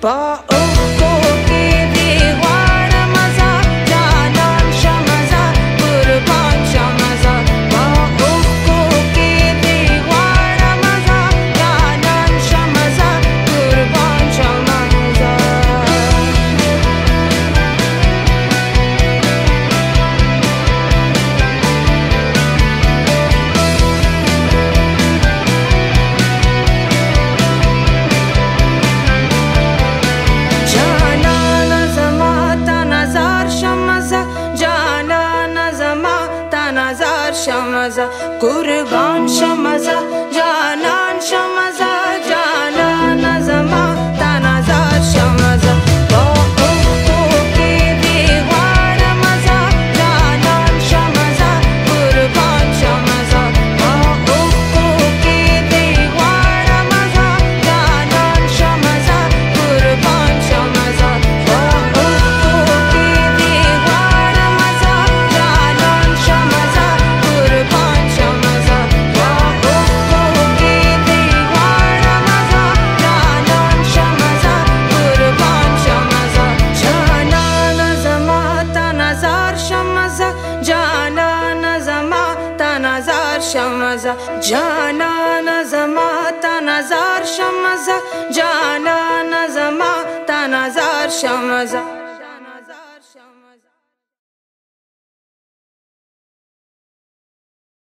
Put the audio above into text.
Pá, oh. shamaza, Gurgaon shamaza. şamaza Canana zamata nazar şamaza Canana zamata nazar şamaza.